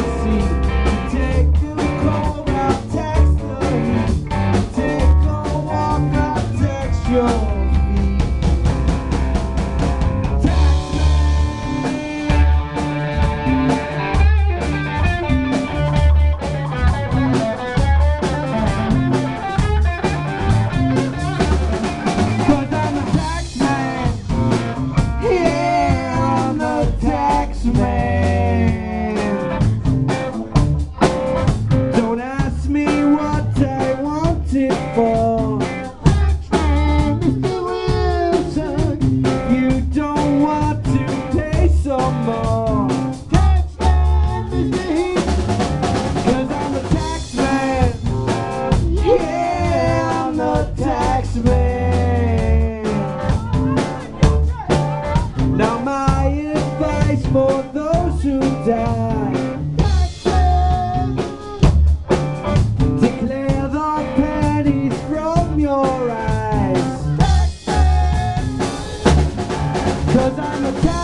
assim. Cause I'm a